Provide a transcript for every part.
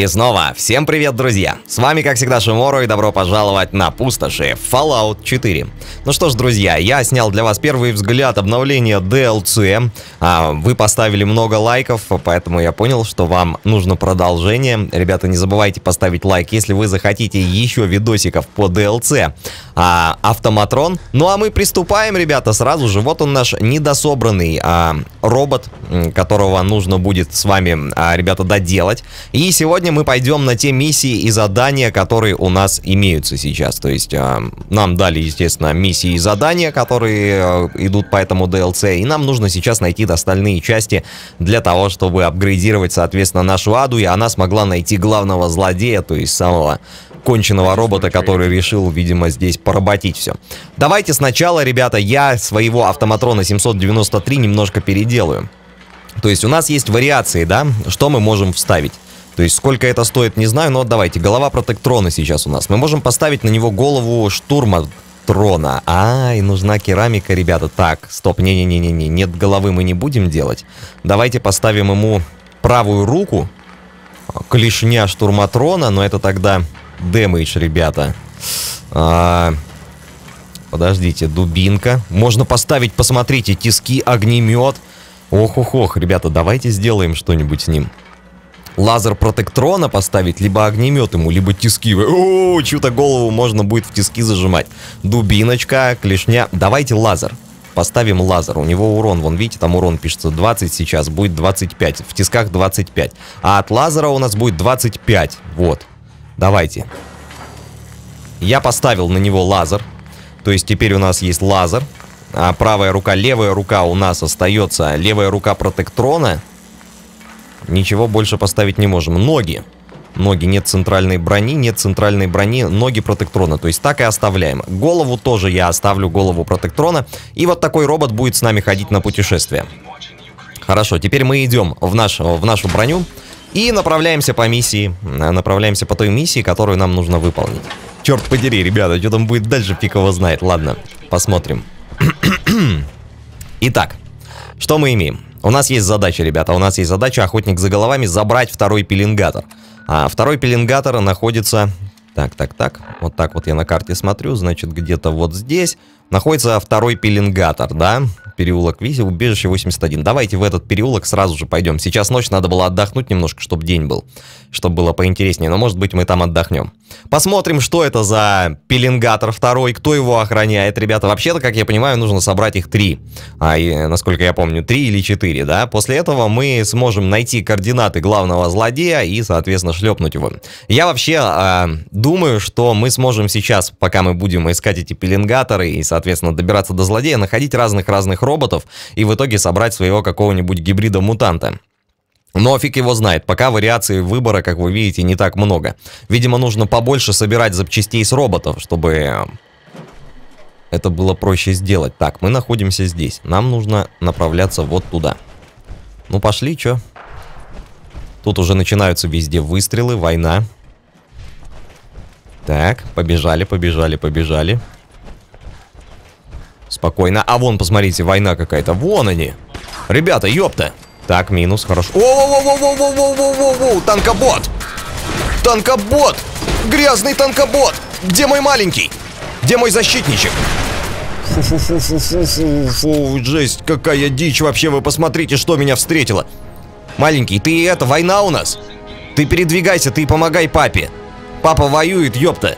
И снова, всем привет, друзья! С вами, как всегда, Шиморо, и добро пожаловать на Пустоши Fallout 4. Ну что ж, друзья, я снял для вас первый взгляд обновления DLC. А, вы поставили много лайков, поэтому я понял, что вам нужно продолжение. Ребята, не забывайте поставить лайк, если вы захотите еще видосиков по DLC. А, автоматрон. Ну а мы приступаем, ребята, сразу же. Вот он наш недособранный а, робот, которого нужно будет с вами, а, ребята, доделать. И сегодня сегодня мы пойдем на те миссии и задания, которые у нас имеются сейчас. То есть э, нам дали, естественно, миссии и задания, которые э, идут по этому DLC, и нам нужно сейчас найти остальные части для того, чтобы апгрейдировать, соответственно, нашу аду, и она смогла найти главного злодея, то есть самого конченого робота, который решил, видимо, здесь поработить все. Давайте сначала, ребята, я своего автоматрона 793 немножко переделаю. То есть у нас есть вариации, да, что мы можем вставить. То есть сколько это стоит, не знаю, но давайте. Голова протектрона сейчас у нас. Мы можем поставить на него голову штурма трона. А, и нужна керамика, ребята. Так, стоп, не-не-не-не, нет головы мы не будем делать. Давайте поставим ему правую руку. Клешня штурматрона, но это тогда дэмэдж, ребята. А, подождите, дубинка. Можно поставить, посмотрите, тиски, огнемет. Ох-ох-ох, ребята, давайте сделаем что-нибудь с ним лазер протектрона поставить, либо огнемет ему, либо тиски. О, чью-то голову можно будет в тиски зажимать. Дубиночка, клешня. Давайте лазер. Поставим лазер. У него урон, вон видите, там урон пишется 20 сейчас, будет 25. В тисках 25. А от лазера у нас будет 25. Вот. Давайте. Я поставил на него лазер. То есть теперь у нас есть лазер. А правая рука, левая рука у нас остается. Левая рука протектрона Ничего больше поставить не можем. Ноги. Ноги нет центральной брони, нет центральной брони, ноги протектрона. То есть так и оставляем. Голову тоже я оставлю, голову протектрона. И вот такой робот будет с нами ходить на путешествие. Хорошо, теперь мы идем в, наш, в нашу броню и направляемся по миссии. Направляемся по той миссии, которую нам нужно выполнить. Черт подери, ребята, что там будет дальше, фиг его знает. Ладно, посмотрим. Итак, что мы имеем? У нас есть задача, ребята, у нас есть задача охотник за головами забрать второй пеленгатор. А второй пеленгатор находится... Так, так, так. Вот так вот я на карте смотрю. Значит, где-то вот здесь находится второй пеленгатор, да? Переулок Визи, убежище 81. Давайте в этот переулок сразу же пойдем. Сейчас ночь, надо было отдохнуть немножко, чтобы день был, чтобы было поинтереснее, но может быть мы там отдохнем. Посмотрим, что это за пеленгатор второй, кто его охраняет, ребята. Вообще-то, как я понимаю, нужно собрать их три. А, и, насколько я помню, три или четыре, да? После этого мы сможем найти координаты главного злодея и, соответственно, шлепнуть его. Я вообще э, думаю, что мы сможем сейчас, пока мы будем искать эти пеленгаторы и, соответственно, добираться до злодея, находить разных-разных роботов и в итоге собрать своего какого-нибудь гибрида-мутанта. Но фиг его знает, пока вариаций выбора, как вы видите, не так много. Видимо, нужно побольше собирать запчастей с роботов, чтобы это было проще сделать. Так, мы находимся здесь. Нам нужно направляться вот туда. Ну, пошли, чё? Тут уже начинаются везде выстрелы, война. Так, побежали, побежали, побежали. Спокойно. А вон, посмотрите, война какая-то. Вон они. Ребята, ёпта. Так, минус, хорошо. Воу-воу-воу-воу-воу-воу-воу-воу, танкобот! Танкобот! Грязный танкобот! Где мой маленький? Где мой защитничек? Фу-фу-фу-фу-фу-фу-фу, жесть, какая дичь вообще, вы посмотрите, что меня встретило. Маленький, ты это, война у нас? Ты передвигайся, ты помогай папе. Папа воюет, ёпта.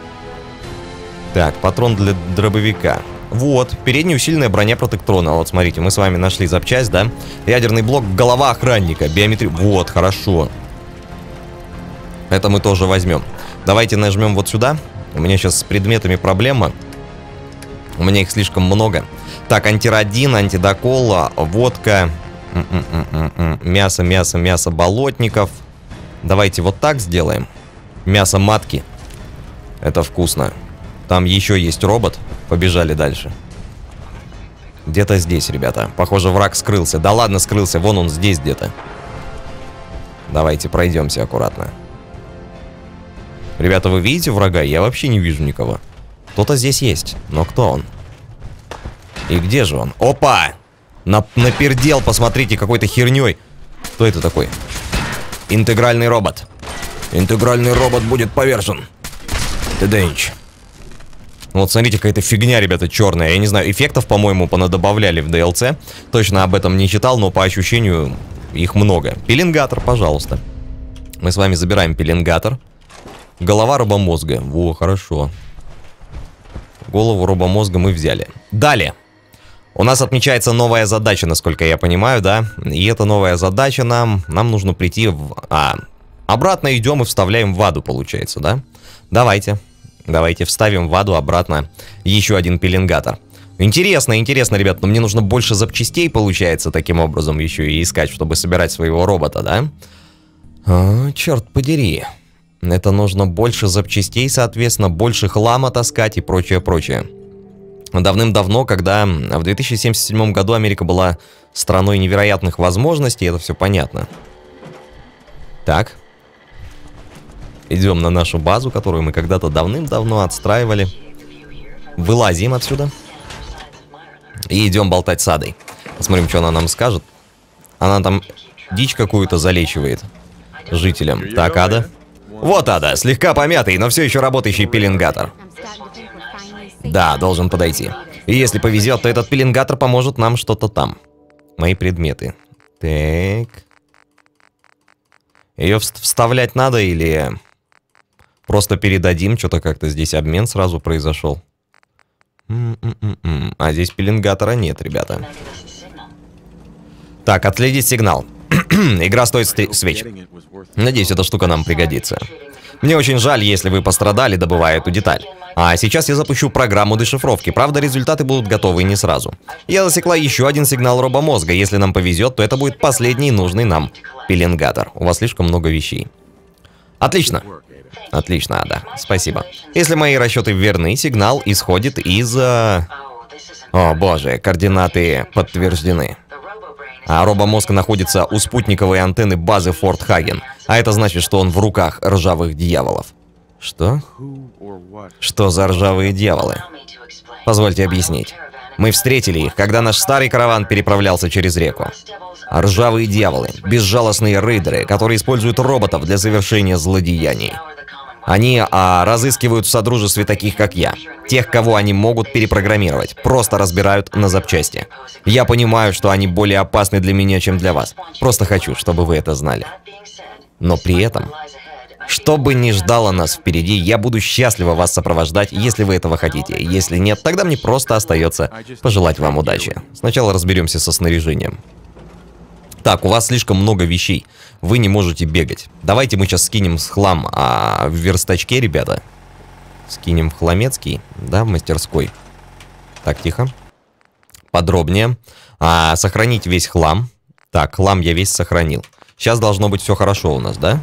Так, патрон для дробовика. Вот, передняя усиленная броня протектрона. Вот, смотрите, мы с вами нашли запчасть, да? Ядерный блок, голова охранника, биометрия. Вот, хорошо. Это мы тоже возьмем. Давайте нажмем вот сюда. У меня сейчас с предметами проблема. У меня их слишком много. Так, антирадин, антидокола, водка, мясо, мясо, мясо болотников. Давайте вот так сделаем. Мясо матки. Это вкусно. Там еще есть робот. Побежали дальше. Где-то здесь, ребята. Похоже, враг скрылся. Да ладно, скрылся. Вон он здесь где-то. Давайте пройдемся аккуратно. Ребята, вы видите врага? Я вообще не вижу никого. Кто-то здесь есть. Но кто он? И где же он? Опа! На напердел, посмотрите, какой-то херней. Кто это такой? Интегральный робот. Интегральный робот будет повержен. Теденч. Вот смотрите, какая-то фигня, ребята, черная. Я не знаю, эффектов, по-моему, понадобавляли в DLC. Точно об этом не читал, но по ощущению их много. Пеленгатор, пожалуйста. Мы с вами забираем пеленгатор. Голова робомозга. Во, хорошо. Голову робомозга мы взяли. Далее. У нас отмечается новая задача, насколько я понимаю, да? И эта новая задача нам... Нам нужно прийти в... А, обратно идем и вставляем в аду, получается, да? Давайте. Давайте вставим в аду обратно еще один пеленгатор. Интересно, интересно, ребят, но мне нужно больше запчастей, получается, таким образом еще и искать, чтобы собирать своего робота, да? А, черт подери. Это нужно больше запчастей, соответственно, больше хлама таскать и прочее, прочее. Давным-давно, когда в 2077 году Америка была страной невероятных возможностей, это все понятно. Так. Идем на нашу базу, которую мы когда-то давным-давно отстраивали. Вылазим отсюда. И идем болтать с Адой. Посмотрим, что она нам скажет. Она там дичь какую-то залечивает жителям. Так, Ада. Вот Ада, слегка помятый, но все еще работающий пеленгатор. Да, должен подойти. И если повезет, то этот пеленгатор поможет нам что-то там. Мои предметы. Так. Ее вставлять надо или просто передадим? Что-то как-то здесь обмен сразу произошел. А здесь пеленгатора нет, ребята. Так, отследить сигнал. Игра стоит свеч. Надеюсь, эта штука нам пригодится. Мне очень жаль, если вы пострадали, добывая эту деталь. А сейчас я запущу программу дешифровки, правда результаты будут готовы не сразу. Я засекла еще один сигнал робомозга, если нам повезет, то это будет последний нужный нам пеленгатор. У вас слишком много вещей. Отлично. Отлично, Ада. Спасибо. Если мои расчеты верны, сигнал исходит из... Э... О боже, координаты подтверждены. А робомозг находится у спутниковой антенны базы Форт Хаген. А это значит, что он в руках ржавых дьяволов. Что? Что за ржавые дьяволы? Позвольте объяснить. Мы встретили их, когда наш старый караван переправлялся через реку. Ржавые дьяволы, безжалостные рейдеры, которые используют роботов для совершения злодеяний. Они а, разыскивают в Содружестве таких, как я. Тех, кого они могут перепрограммировать. Просто разбирают на запчасти. Я понимаю, что они более опасны для меня, чем для вас. Просто хочу, чтобы вы это знали. Но при этом, что бы ни ждало нас впереди, я буду счастливо вас сопровождать, если вы этого хотите. Если нет, тогда мне просто остается пожелать вам удачи. Сначала разберемся со снаряжением. Так, у вас слишком много вещей. Вы не можете бегать. Давайте мы сейчас скинем с хлам а, в верстачке, ребята. Скинем в хламецкий, да, в мастерской. Так, тихо. Подробнее. А, сохранить весь хлам. Так, хлам я весь сохранил. Сейчас должно быть все хорошо у нас, да?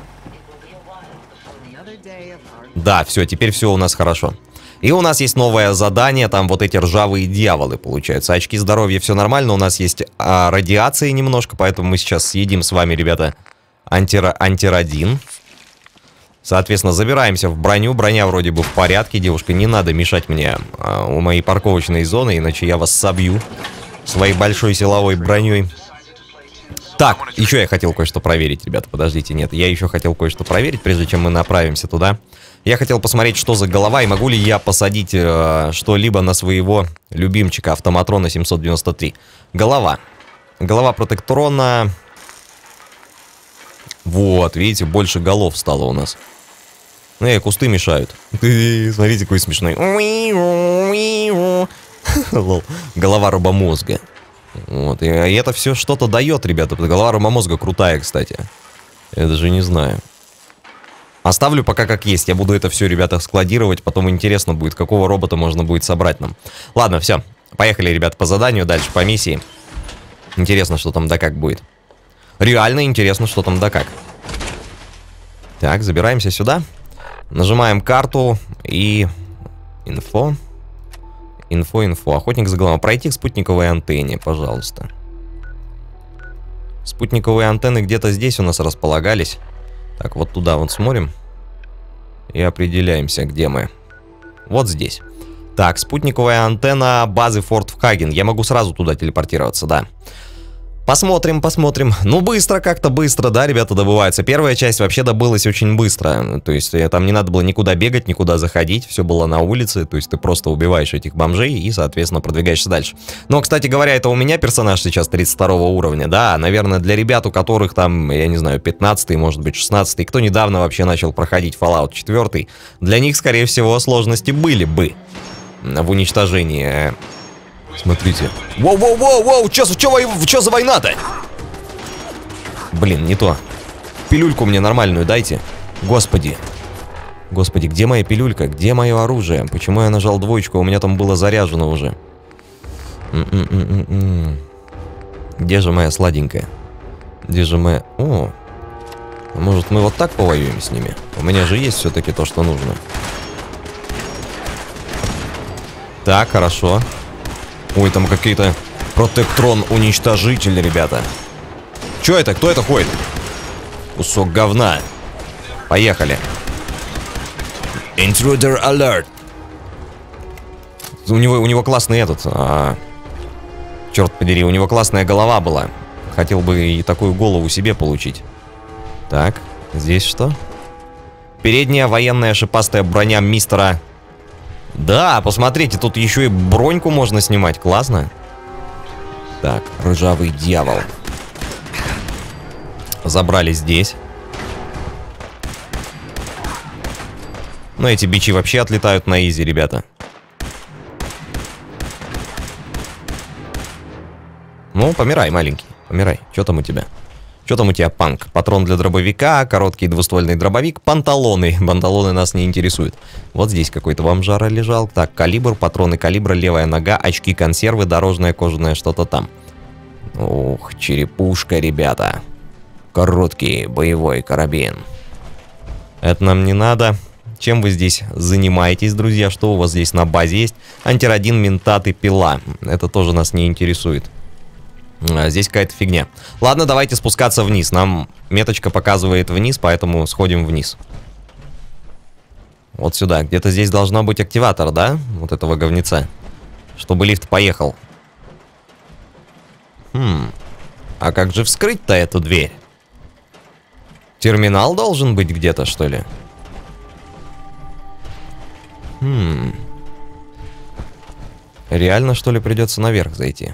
Да, все, теперь все у нас хорошо. И у нас есть новое задание, там вот эти ржавые дьяволы, получаются. Очки здоровья, все нормально, у нас есть а, радиации немножко, поэтому мы сейчас съедим с вами, ребята, антира, антирадин. Соответственно, забираемся в броню, броня вроде бы в порядке, девушка, не надо мешать мне а, у моей парковочной зоны, иначе я вас собью своей большой силовой броней. Так, еще я хотел кое-что проверить, ребята, подождите, нет, я еще хотел кое-что проверить, прежде чем мы направимся туда. Я хотел посмотреть, что за голова, и могу ли я посадить э, что-либо на своего любимчика автоматрона 793. Голова. Голова протекторона. Вот, видите, больше голов стало у нас. Ну, и кусты мешают. Смотрите, какой смешной. Голова робомозга. Вот, и это все что-то дает, ребята. Голова ромомозга крутая, кстати. Я даже не знаю. Оставлю пока как есть. Я буду это все, ребята, складировать. Потом интересно будет, какого робота можно будет собрать нам. Ладно, все. Поехали, ребята, по заданию, дальше по миссии. Интересно, что там да как будет. Реально интересно, что там да как. Так, забираемся сюда. Нажимаем карту и... Инфо. Инфо, инфо. Охотник за головой. Пройти к спутниковой антенне, пожалуйста. Спутниковые антенны где-то здесь у нас располагались. Так, вот туда вот смотрим. И определяемся, где мы. Вот здесь. Так, спутниковая антенна базы Форт Хаген. Я могу сразу туда телепортироваться, да. Посмотрим, посмотрим. Ну, быстро как-то, быстро, да, ребята, добываются. Первая часть вообще добылась очень быстро. То есть э, там не надо было никуда бегать, никуда заходить. Все было на улице. То есть ты просто убиваешь этих бомжей и, соответственно, продвигаешься дальше. Но, кстати говоря, это у меня персонаж сейчас 32 уровня, да. Наверное, для ребят, у которых там, я не знаю, 15 может быть, 16 кто недавно вообще начал проходить Fallout 4, для них, скорее всего, сложности были бы в уничтожении Смотрите. Воу-воу-воу-воу, чё, чё, за война-то? Блин, не то. Пилюльку мне нормальную дайте. Господи. Господи, где моя пилюлька? Где мое оружие? Почему я нажал двоечку? У меня там было заряжено уже. М -м -м. Где же моя сладенькая? Где же моя... О, может мы вот так повоюем с ними? У меня же есть все-таки то, что нужно. Так, хорошо. Ой, там какие-то протектрон уничтожитель, ребята. Чё это? Кто это ходит? Кусок говна. Поехали. Intruder alert. У него, у него классный этот... А, черт подери, у него классная голова была. Хотел бы и такую голову себе получить. Так, здесь что? Передняя военная шипастая броня мистера да, посмотрите, тут еще и броньку можно снимать. Классно. Так, ржавый дьявол. Забрали здесь. Но эти бичи вообще отлетают на изи, ребята. Ну, помирай, маленький. Помирай. Что там у тебя? Что там у тебя, панк? Патрон для дробовика, короткий двуствольный дробовик, панталоны. Панталоны нас не интересуют. Вот здесь какой-то бомжара лежал. Так, калибр, патроны калибра, левая нога, очки консервы, дорожное кожаное что-то там. Ух, черепушка, ребята. Короткий боевой карабин. Это нам не надо. Чем вы здесь занимаетесь, друзья? Что у вас здесь на базе есть? Антирадин, ментат и пила. Это тоже нас не интересует. А, здесь какая-то фигня. Ладно, давайте спускаться вниз. Нам меточка показывает вниз, поэтому сходим вниз. Вот сюда. Где-то здесь должно быть активатор, да? Вот этого говнеца. Чтобы лифт поехал. Хм. А как же вскрыть-то эту дверь? Терминал должен быть где-то, что ли? Хм. Реально, что ли, придется наверх зайти?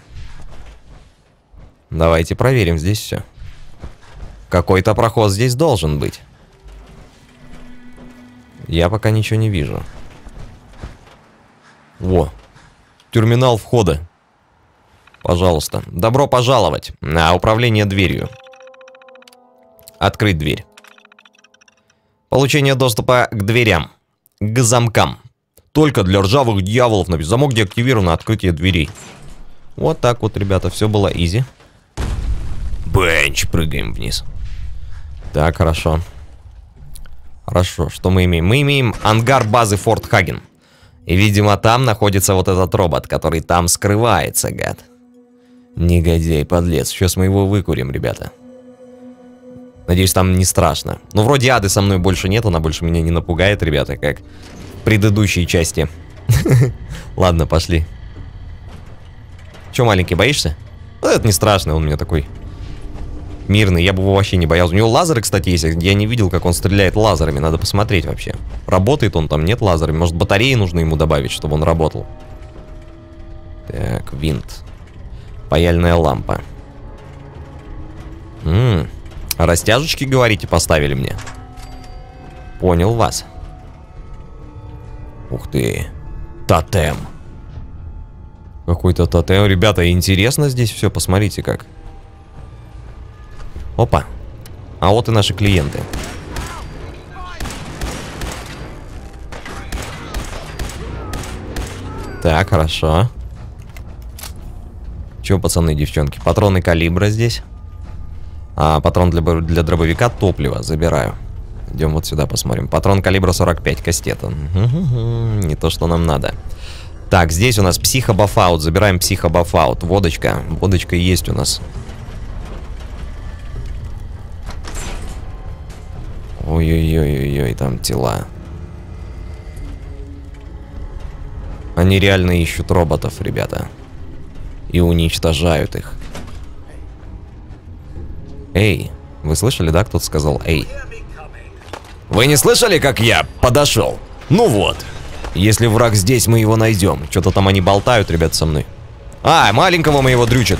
Давайте проверим здесь все. Какой-то проход здесь должен быть. Я пока ничего не вижу. Во. Терминал входа. Пожалуйста. Добро пожаловать на управление дверью. Открыть дверь. Получение доступа к дверям. К замкам. Только для ржавых дьяволов. Замок деактивирован на открытие дверей. Вот так вот, ребята, все было изи. Бенч, прыгаем вниз. Так, хорошо. Хорошо, что мы имеем? Мы имеем ангар базы Форт Хаген. И, видимо, там находится вот этот робот, который там скрывается, гад. Негодяй, подлец. Сейчас мы его выкурим, ребята. Надеюсь, там не страшно. Ну, вроде ады со мной больше нет, она больше меня не напугает, ребята, как в предыдущей части. Ладно, пошли. Че, маленький, боишься? Ну, это не страшно, он у меня такой мирный, я бы его вообще не боялся. У него лазеры, кстати, есть. Я не видел, как он стреляет лазерами. Надо посмотреть вообще. Работает он там, нет лазерами. Может, батареи нужно ему добавить, чтобы он работал. Так, винт. Паяльная лампа. Ммм. Растяжечки, говорите, поставили мне? Понял вас. Ух ты. Тотем. Какой-то тотем. Ребята, интересно здесь все. Посмотрите как. Опа. А вот и наши клиенты. Так, хорошо. Чего, пацаны девчонки? Патроны калибра здесь. А, патрон для, для дробовика топливо. Забираю. Идем вот сюда посмотрим. Патрон калибра 45, кастета. Не то, что нам надо. Так, здесь у нас психобафаут. Забираем психобафаут. Водочка. Водочка есть у нас. Ой-ой-ой-ой, там тела. Они реально ищут роботов, ребята. И уничтожают их. Эй, вы слышали, да, кто-то сказал эй? Вы не слышали, как я подошел? Ну вот. Если враг здесь, мы его найдем. Что-то там они болтают, ребят, со мной. А, маленького мы его дрючат.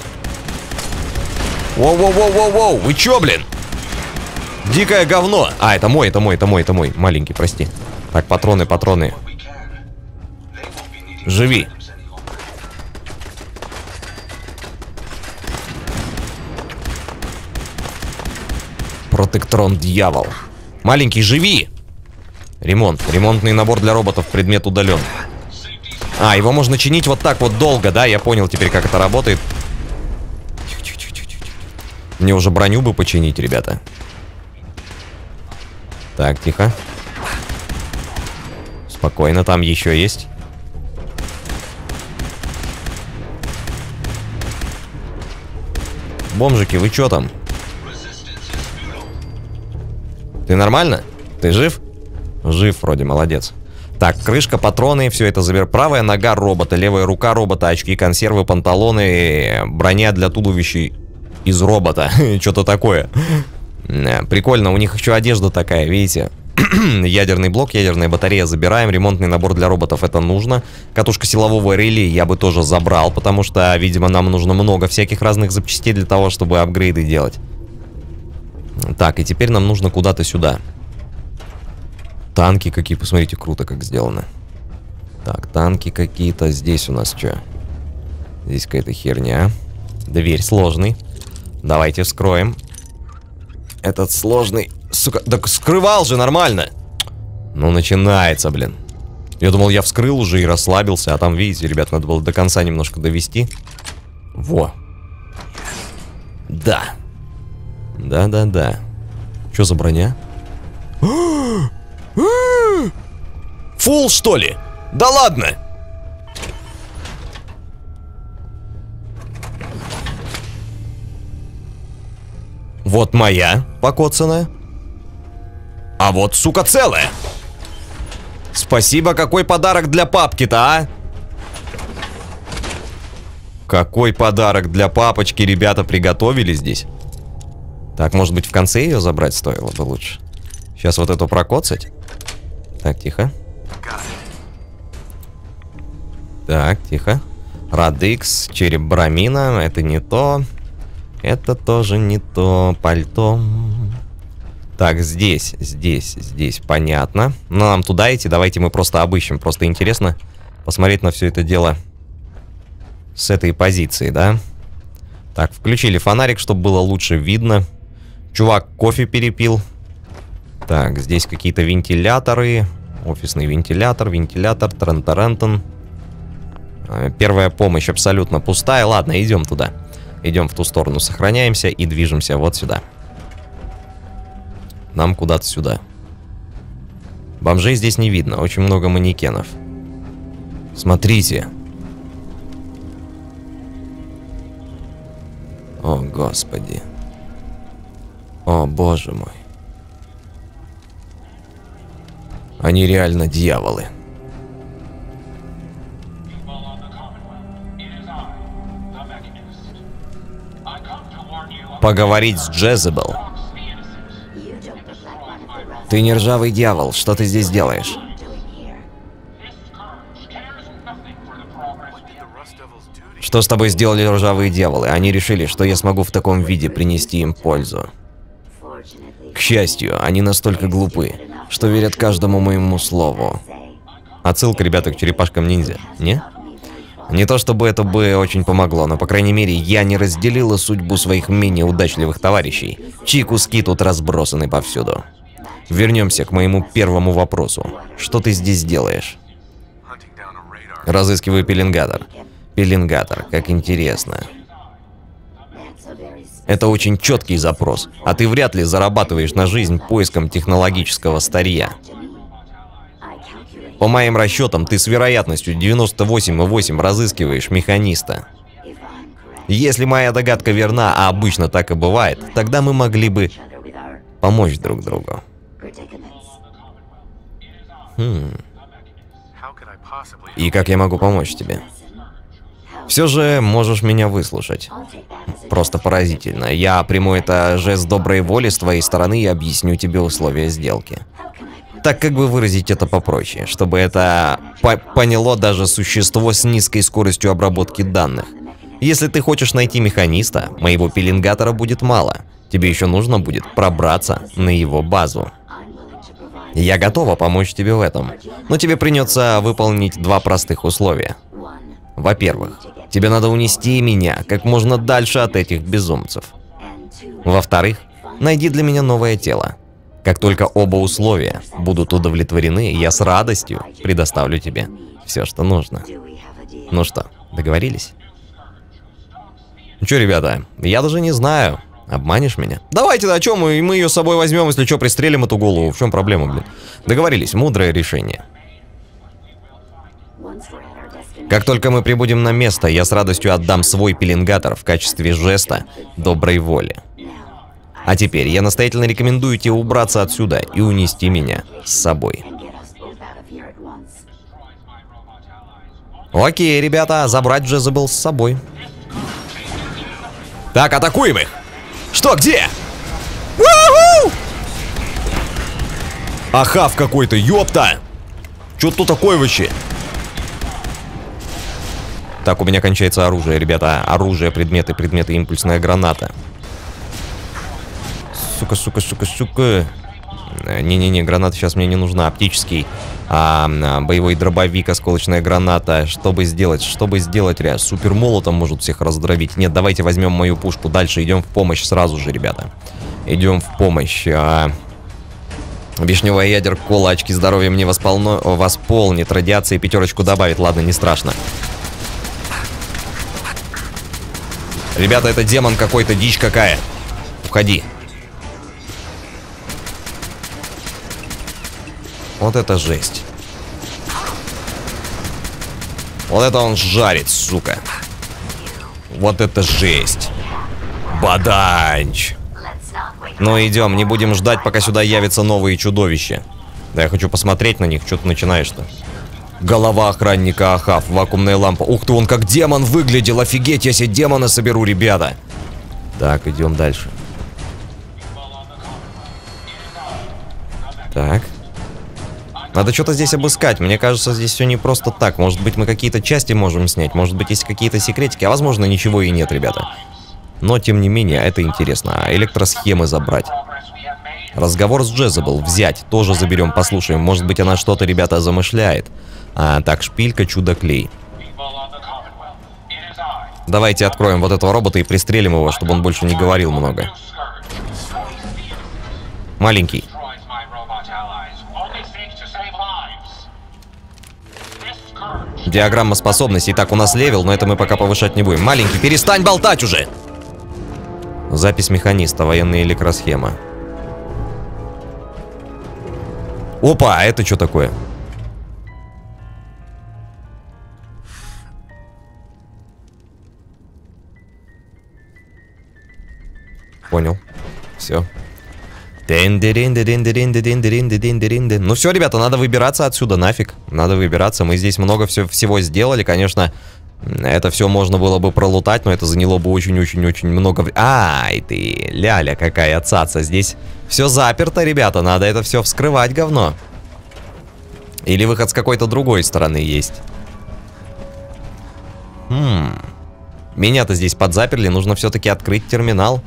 Воу-воу-воу-воу-воу, вы чё, блин? Дикое говно. А, это мой, это мой, это мой, это мой. Маленький, прости. Так, патроны, патроны. Живи. Протектрон дьявол. Маленький, живи! Ремонт. Ремонтный набор для роботов. Предмет удален. А, его можно чинить вот так вот долго, да? Я понял теперь, как это работает. Мне уже броню бы починить, ребята. Так, тихо. Спокойно, там еще есть. Бомжики, вы что там? Ты нормально? Ты жив? Жив вроде, молодец. Так, крышка, патроны, все это забер. Правая нога робота, левая рука робота, очки, консервы, панталоны, броня для туловищей из робота. Что-то такое. Прикольно, у них еще одежда такая, видите? Ядерный блок, ядерная батарея забираем, ремонтный набор для роботов это нужно. Катушка силового реле я бы тоже забрал, потому что, видимо, нам нужно много всяких разных запчастей для того, чтобы апгрейды делать. Так, и теперь нам нужно куда-то сюда. Танки какие, посмотрите, круто как сделано. Так, танки какие-то. Здесь у нас что? Здесь какая-то херня. Дверь сложный. Давайте вскроем. Этот сложный... Сука, так скрывал же нормально. Ну, начинается, блин. Я думал, я вскрыл уже и расслабился, а там, видите, ребят, надо было до конца немножко довести. Во. Да. Да-да-да. Что за броня? Фул, что ли? Да ладно! Вот моя покоцанная. А вот, сука, целая. Спасибо, какой подарок для папки-то, а? Какой подарок для папочки ребята приготовили здесь? Так, может быть, в конце ее забрать стоило бы лучше. Сейчас вот эту прокоцать. Так, тихо. Так, тихо. Радикс, череп брамина, это не то. Это тоже не то. Пальто. Так, здесь, здесь, здесь, понятно. Но нам туда идти, давайте мы просто обыщем. Просто интересно посмотреть на все это дело с этой позиции, да? Так, включили фонарик, чтобы было лучше видно. Чувак кофе перепил. Так, здесь какие-то вентиляторы. Офисный вентилятор, вентилятор, трантарантон. А, первая помощь абсолютно пустая. Ладно, идем туда. Идем в ту сторону, сохраняемся и движемся вот сюда. Нам куда-то сюда. Бомжей здесь не видно, очень много манекенов. Смотрите. О, Господи. О, боже мой. Они реально дьяволы. Поговорить с Джезебел. Ты не ржавый дьявол, что ты здесь делаешь? Что с тобой сделали ржавые дьяволы? Они решили, что я смогу в таком виде принести им пользу. К счастью, они настолько глупы, что верят каждому моему слову. Отсылка, ребята, к черепашкам-ниндзя, не? Не то чтобы это бы очень помогло, но, по крайней мере, я не разделила судьбу своих менее удачливых товарищей, чьи куски тут разбросаны повсюду. Вернемся к моему первому вопросу. Что ты здесь делаешь? Разыскиваю пеленгатор. Пеленгатор, как интересно. Это очень четкий запрос, а ты вряд ли зарабатываешь на жизнь поиском технологического старья. По моим расчетам, ты с вероятностью 98,8 разыскиваешь механиста. Если моя догадка верна, а обычно так и бывает, тогда мы могли бы помочь друг другу. Хм. И как я могу помочь тебе? Все же можешь меня выслушать. Просто поразительно. Я приму это жест доброй воли с твоей стороны и объясню тебе условия сделки. Так как бы выразить это попроще, чтобы это по поняло даже существо с низкой скоростью обработки данных. Если ты хочешь найти механиста, моего пеленгатора будет мало. Тебе еще нужно будет пробраться на его базу. Я готова помочь тебе в этом, но тебе придется выполнить два простых условия. Во-первых, тебе надо унести меня как можно дальше от этих безумцев. Во-вторых, найди для меня новое тело. Как только оба условия будут удовлетворены, я с радостью предоставлю тебе все, что нужно. Ну что, договорились? Ну что, ребята, я даже не знаю, Обманешь меня? Давайте, о чем мы, мы ее с собой возьмем, если что, пристрелим эту голову. В чем проблема, блин? Договорились, мудрое решение. Как только мы прибудем на место, я с радостью отдам свой пеленгатор в качестве жеста доброй воли. А теперь я настоятельно рекомендую тебе убраться отсюда и унести меня с собой. Окей, ребята, забрать Джезабел с собой. Так, атакуем их! Что, где? Ахав какой-то, ёпта! Чё тут такое вообще? Так, у меня кончается оружие, ребята. Оружие, предметы, предметы, импульсная граната. Сука, сука, сука, сука. Не-не-не, граната сейчас мне не нужна. Оптический. А, а, боевой дробовик, осколочная граната. Чтобы сделать? Чтобы сделать, ря? Супер молотом может всех раздробить. Нет, давайте возьмем мою пушку. Дальше идем в помощь сразу же, ребята. Идем в помощь. А... Вишневая ядер кола, очки здоровья мне восполно... восполнит. Радиации пятерочку добавит. Ладно, не страшно. Ребята, это демон какой-то, дичь какая. Уходи. Вот это жесть. Вот это он жарит, сука. Вот это жесть. Баданч. Ну идем, не будем ждать, пока сюда явятся новые чудовища. Да я хочу посмотреть на них, что ты начинаешь-то. Голова охранника Ахав, вакуумная лампа. Ух ты, он как демон выглядел, офигеть, я себе демона соберу, ребята. Так, идем дальше. Так. Надо что-то здесь обыскать. Мне кажется, здесь все не просто так. Может быть, мы какие-то части можем снять. Может быть, есть какие-то секретики. А возможно, ничего и нет, ребята. Но, тем не менее, это интересно. А электросхемы забрать. Разговор с Джезабел взять. Тоже заберем, послушаем. Может быть, она что-то, ребята, замышляет. А, так, шпилька, чудо-клей. Давайте откроем вот этого робота и пристрелим его, чтобы он больше не говорил много. Маленький. Диаграмма способностей. Так, у нас level, но это мы пока повышать не будем. Маленький, перестань болтать уже! Запись механиста, военная электросхема. Опа, а это что такое? Понял. Все. Ну все, ребята, надо выбираться отсюда, нафиг. Надо выбираться. Мы здесь много все, всего сделали. Конечно, это все можно было бы пролутать, но это заняло бы очень-очень-очень много времени. Ай ты, ляля какая цаца. Здесь все заперто, ребята. Надо это все вскрывать, говно. Или выход с какой-то другой стороны есть. Хм. Меня-то здесь подзаперли. Нужно все-таки открыть терминал.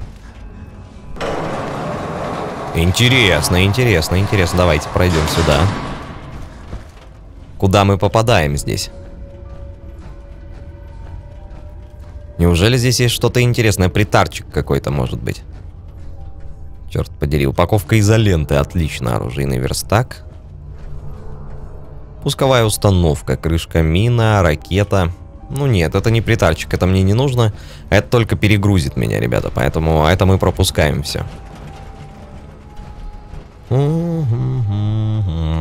Интересно, интересно, интересно. Давайте пройдем сюда. Куда мы попадаем здесь? Неужели здесь есть что-то интересное? Притарчик какой-то, может быть. Черт подери. Упаковка изоленты. Отлично. Оружейный верстак. Пусковая установка. Крышка мина. Ракета. Ну нет, это не притарчик. Это мне не нужно. Это только перегрузит меня, ребята. Поэтому это мы пропускаем все.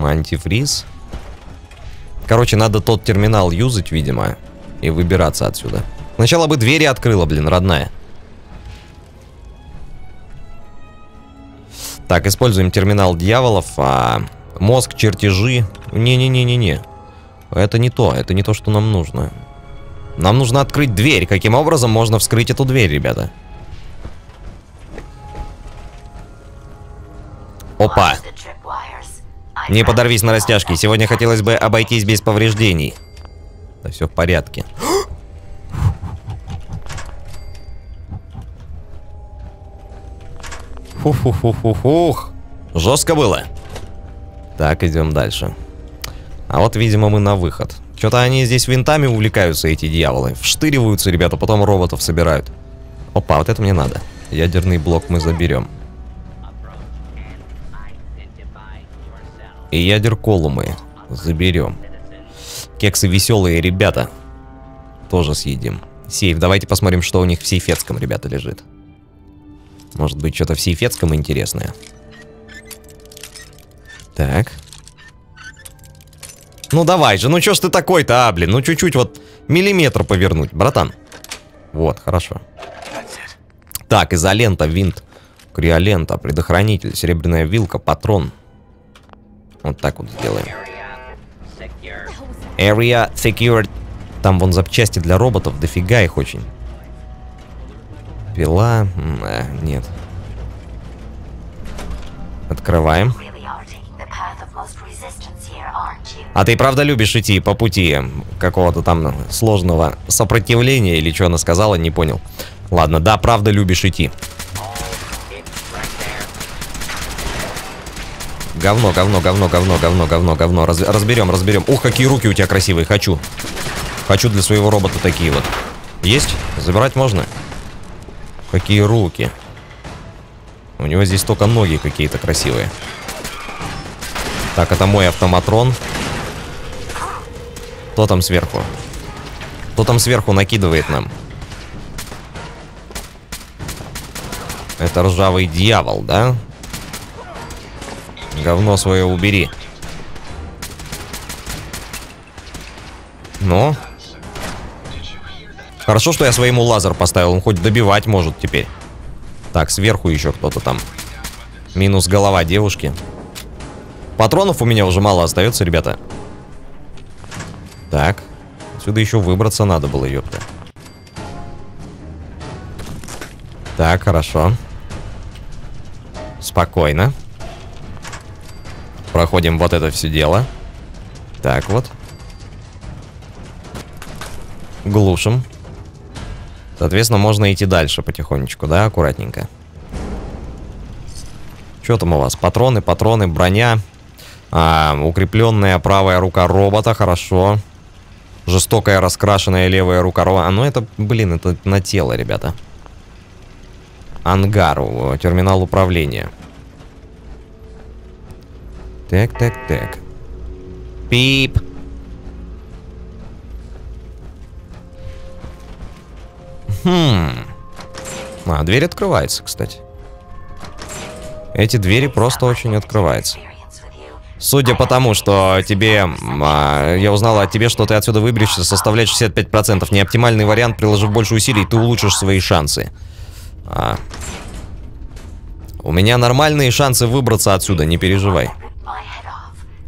Антифриз. Короче, надо тот терминал юзать, видимо, и выбираться отсюда. Сначала бы двери открыла, блин, родная. Так, используем терминал дьяволов, а мозг, чертежи... Не-не-не-не-не. Это не то, это не то, что нам нужно. Нам нужно открыть дверь. Каким образом можно вскрыть эту дверь, ребята? Опа. Не подорвись на растяжке. Сегодня хотелось бы обойтись без повреждений. Да все в порядке. Фух-фух-фух-фух. Жестко было. Так, идем дальше. А вот, видимо, мы на выход. Что-то они здесь винтами увлекаются, эти дьяволы. Вштыриваются, ребята, потом роботов собирают. Опа, вот это мне надо. Ядерный блок мы заберем. И ядерколу мы заберем. Кексы веселые, ребята. Тоже съедим. Сейф. Давайте посмотрим, что у них в сейфецком, ребята, лежит. Может быть, что-то в сейфецком интересное. Так. Ну давай же, ну чё ж ты такой-то, а, блин? Ну чуть-чуть вот миллиметр повернуть, братан. Вот, хорошо. Так, изолента, винт, криолента, предохранитель, серебряная вилка, патрон. Вот так вот сделаем. Area secured. Там вон запчасти для роботов, дофига их очень. Пила, э, нет. Открываем. А ты правда любишь идти по пути какого-то там сложного сопротивления или что она сказала, не понял. Ладно, да, правда любишь идти. Говно, говно, говно, говно, говно, говно, говно. Раз, разберем, разберем. Ух, какие руки у тебя красивые, хочу. Хочу для своего робота такие вот. Есть? Забирать можно? Какие руки. У него здесь только ноги какие-то красивые. Так, это мой автоматрон. Кто там сверху? Кто там сверху накидывает нам? Это ржавый дьявол, да? Говно свое убери. Ну? Хорошо, что я своему лазер поставил. Он хоть добивать может теперь. Так, сверху еще кто-то там. Минус голова девушки. Патронов у меня уже мало остается, ребята. Так. Отсюда еще выбраться надо было, ёпта. Так, хорошо. Спокойно. Проходим вот это все дело. Так вот. Глушим. Соответственно, можно идти дальше потихонечку, да, аккуратненько. Что там у вас? Патроны, патроны, броня. А, укрепленная правая рука робота, хорошо. Жестокая раскрашенная левая рука робота. А, ну это, блин, это на тело, ребята. Ангару, терминал управления. Так, так, так. Пип. Хм. А, дверь открывается, кстати. Эти двери просто очень открываются. Судя по тому, что тебе... А, я узнала от тебе, что ты отсюда выберешься, составляет 65%. Неоптимальный вариант, приложив больше усилий, ты улучшишь свои шансы. А. У меня нормальные шансы выбраться отсюда, не переживай.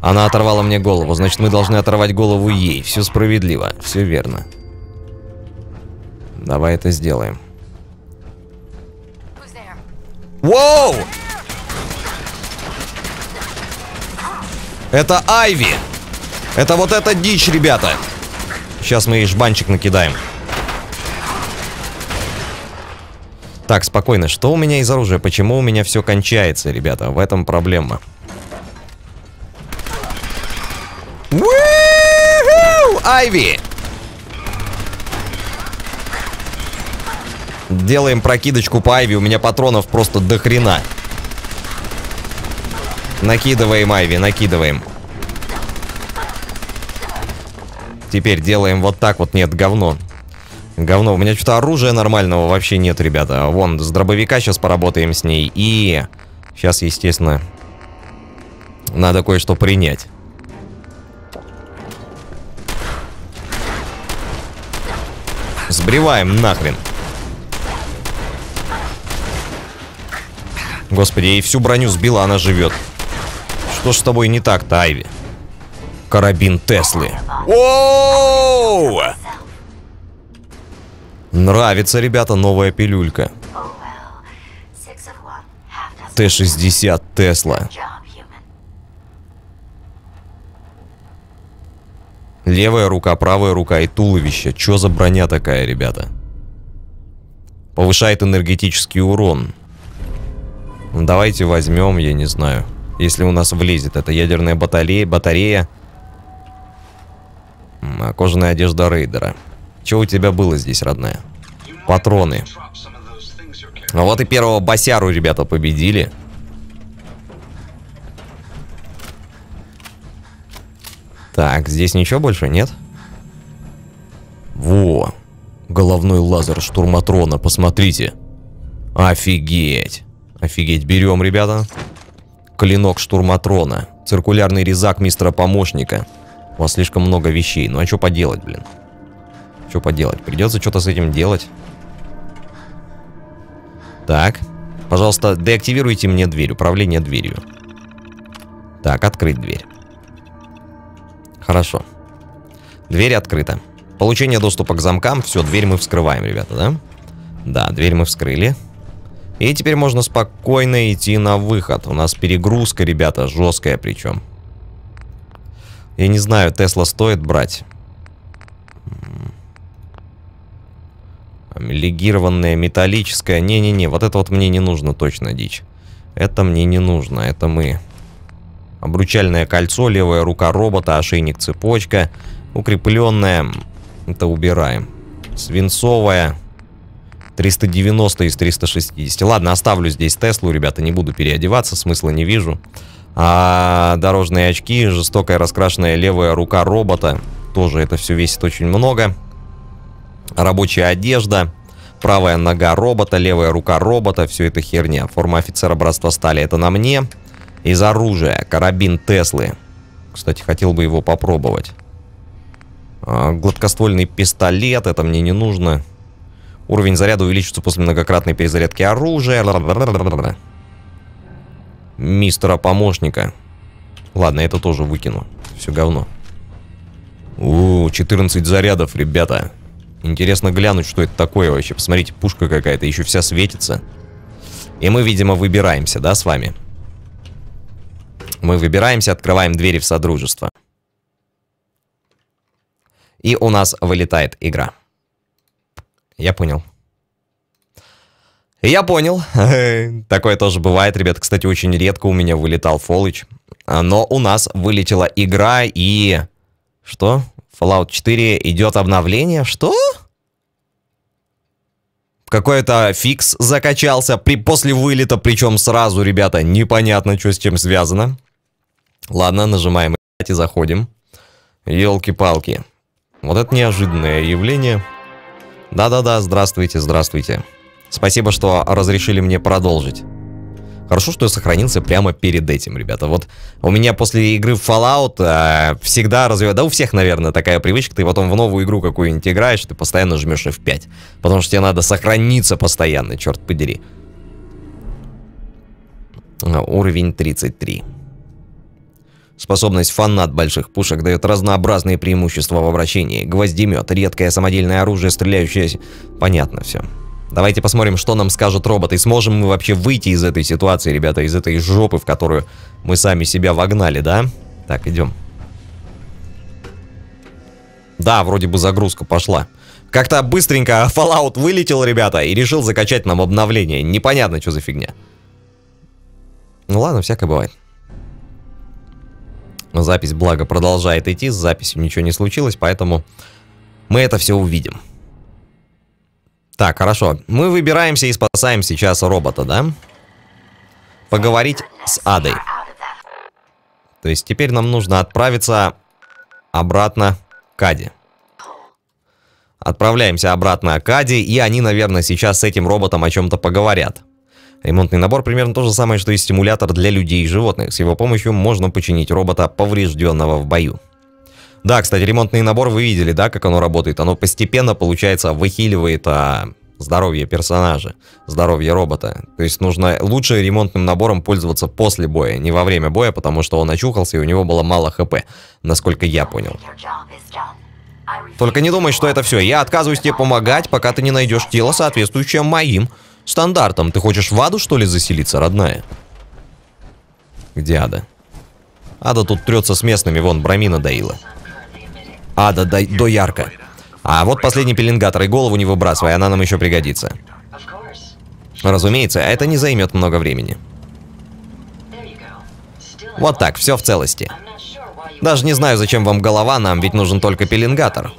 Она оторвала мне голову, значит, мы должны оторвать голову ей. Все справедливо, все верно. Давай это сделаем. Воу! Это Айви! Это вот эта дичь, ребята! Сейчас мы ей жбанчик накидаем. Так, спокойно. Что у меня из оружия? Почему у меня все кончается, ребята? В этом проблема. Айви! Делаем прокидочку по Айви. У меня патронов просто до хрена. Накидываем Айви, накидываем. Теперь делаем вот так вот. Нет, говно. Говно. У меня что-то оружия нормального вообще нет, ребята. Вон, с дробовика сейчас поработаем с ней. И сейчас, естественно, надо кое-что принять. Сбриваем нахрен. Господи, ей всю броню сбила, она живет. Что ж с тобой не так-то, Айви? Карабин Теслы. Оу! Нравится, ребята, новая пилюлька. Т-60 Тесла. Левая рука, правая рука и туловище. Чё за броня такая, ребята? Повышает энергетический урон. Ну, давайте возьмем, я не знаю. Если у нас влезет, это ядерная батарея, батарея. Кожаная одежда рейдера. Что у тебя было здесь, родная? Патроны. А вот и первого босяру, ребята, победили. Так, здесь ничего больше нет? Во! Головной лазер штурматрона, посмотрите. Офигеть! Офигеть, берем, ребята. Клинок штурматрона. Циркулярный резак мистера помощника. У вас слишком много вещей. Ну а что поделать, блин? Что поделать? Придется что-то с этим делать. Так. Пожалуйста, деактивируйте мне дверь. Управление дверью. Так, открыть дверь. Хорошо. Дверь открыта. Получение доступа к замкам. Все, дверь мы вскрываем, ребята, да? Да, дверь мы вскрыли. И теперь можно спокойно идти на выход. У нас перегрузка, ребята, жесткая причем. Я не знаю, Тесла стоит брать. Легированная, металлическая. Не-не-не, вот это вот мне не нужно точно, дичь. Это мне не нужно, это мы. Обручальное кольцо, левая рука робота, ошейник цепочка. Укрепленная. Это убираем. Свинцовая. 390 из 360. Ладно, оставлю здесь Теслу, ребята, не буду переодеваться, смысла не вижу. А дорожные очки, жестокая раскрашенная левая рука робота. Тоже это все весит очень много. Рабочая одежда. Правая нога робота, левая рука робота. Все это херня. Форма офицера братства стали. Это на мне. Из оружия. Карабин Теслы. Кстати, хотел бы его попробовать. А, гладкоствольный пистолет. Это мне не нужно. Уровень заряда увеличится после многократной перезарядки оружия. Мистера помощника. Ладно, это тоже выкину. Все говно. У, 14 зарядов, ребята. Интересно глянуть, что это такое вообще. Посмотрите, пушка какая-то, еще вся светится. И мы, видимо, выбираемся, да, с вами? Мы выбираемся, открываем двери в Содружество. И у нас вылетает игра. Я понял. Я понял. Такое тоже бывает, ребят. Кстати, очень редко у меня вылетал Фолыч. Но у нас вылетела игра и... Что? Fallout 4 идет обновление? Что? Какой-то фикс закачался при, после вылета, причем сразу, ребята, непонятно, что с чем связано. Ладно, нажимаем и заходим. Елки-палки. Вот это неожиданное явление. Да-да-да, здравствуйте, здравствуйте. Спасибо, что разрешили мне продолжить. Хорошо, что я сохранился прямо перед этим, ребята. Вот у меня после игры Fallout э, всегда развиваю... Да у всех, наверное, такая привычка. Ты потом в новую игру какую-нибудь играешь, ты постоянно жмешь F5. Потому что тебе надо сохраниться постоянно, черт подери. Уровень 33. Способность фанат больших пушек дает разнообразные преимущества в обращении. Гвоздемет, редкое самодельное оружие, стреляющее... Понятно все. Давайте посмотрим, что нам скажет робот. И сможем мы вообще выйти из этой ситуации, ребята, из этой жопы, в которую мы сами себя вогнали, да? Так, идем. Да, вроде бы загрузка пошла. Как-то быстренько Fallout вылетел, ребята, и решил закачать нам обновление. Непонятно, что за фигня. Ну ладно, всякое бывает. Запись, благо, продолжает идти, с записью ничего не случилось, поэтому мы это все увидим. Так, хорошо. Мы выбираемся и спасаем сейчас робота, да? Поговорить с Адой. То есть теперь нам нужно отправиться обратно к Аде. Отправляемся обратно к Аде, и они, наверное, сейчас с этим роботом о чем-то поговорят. Ремонтный набор примерно то же самое, что и стимулятор для людей и животных. С его помощью можно починить робота, поврежденного в бою. Да, кстати, ремонтный набор вы видели, да, как оно работает. Оно постепенно, получается, выхиливает а, здоровье персонажа, здоровье робота. То есть нужно лучше ремонтным набором пользоваться после боя, не во время боя, потому что он очухался и у него было мало хп, насколько я понял. Только не думай, что это все. Я отказываюсь тебе помогать, пока ты не найдешь тело, соответствующее моим стандартам. Ты хочешь в аду, что ли, заселиться, родная? Где Ада? Ада тут трется с местными, вон, Брамина доила. Ада, дай, до ярко. А вот последний пеленгатор, и голову не выбрасывай, она нам еще пригодится. Разумеется, это не займет много времени. Вот так, все в целости. Даже не знаю, зачем вам голова, нам ведь нужен только пеленгатор.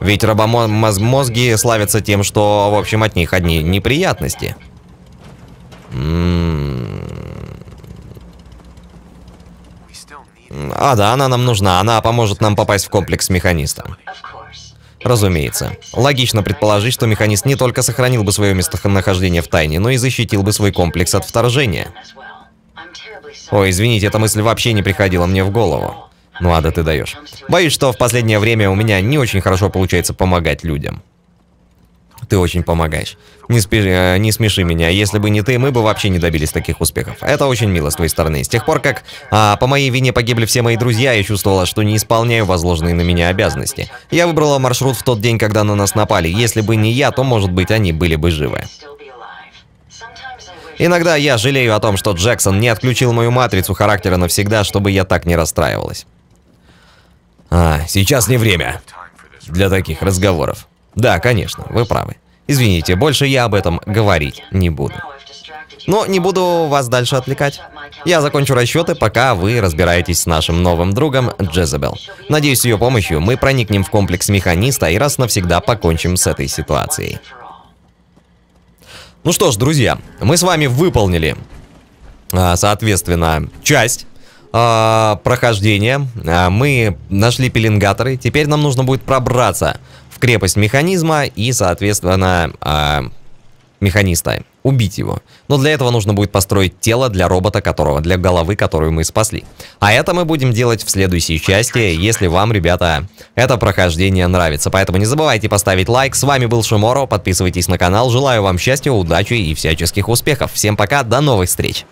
Ведь рабомозги славятся тем, что, в общем, от них одни неприятности. А, да, она нам нужна. Она поможет нам попасть в комплекс механиста. Разумеется. Логично предположить, что механист не только сохранил бы свое местонахождение в тайне, но и защитил бы свой комплекс от вторжения. Ой, извините, эта мысль вообще не приходила мне в голову. Ну, Ада, ты даешь. Боюсь, что в последнее время у меня не очень хорошо получается помогать людям. Ты очень помогаешь. Не, спи, э, не смеши меня. Если бы не ты, мы бы вообще не добились таких успехов. Это очень мило с твоей стороны. С тех пор, как а, по моей вине погибли все мои друзья, я чувствовала, что не исполняю возложенные на меня обязанности. Я выбрала маршрут в тот день, когда на нас напали. Если бы не я, то, может быть, они были бы живы. Иногда я жалею о том, что Джексон не отключил мою матрицу характера навсегда, чтобы я так не расстраивалась. А, сейчас не время для таких разговоров. Да, конечно, вы правы. Извините, больше я об этом говорить не буду. Но не буду вас дальше отвлекать. Я закончу расчеты, пока вы разбираетесь с нашим новым другом Джезабел. Надеюсь, с ее помощью мы проникнем в комплекс механиста и раз навсегда покончим с этой ситуацией. Ну что ж, друзья, мы с вами выполнили, а, соответственно, часть а, прохождения. А, мы нашли пеленгаторы. Теперь нам нужно будет пробраться в крепость механизма и, соответственно, механиста, убить его. Но для этого нужно будет построить тело для робота, которого, для головы, которую мы спасли. А это мы будем делать в следующей части, если вам, ребята, это прохождение нравится. Поэтому не забывайте поставить лайк. С вами был Шиморо, подписывайтесь на канал. Желаю вам счастья, удачи и всяческих успехов. Всем пока, до новых встреч!